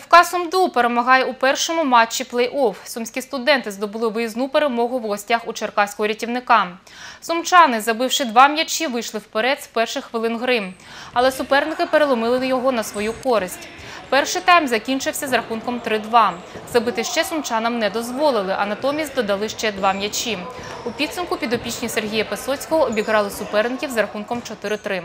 ФК Сумду перемагає у першому матчі плей-офф. Сумські студенти здобули виїзну перемогу в гостях у черкаського рятівника. Сумчани, забивши два м'ячі, вийшли вперед з перших хвилин гри. Але суперники переломили його на свою користь. Перший тайм закінчився з рахунком 3-2. Забити ще сумчанам не дозволили, а натомість додали ще два м'ячі. У підсумку підопічні Сергія Песоцького обіграли суперників з рахунком 4-3.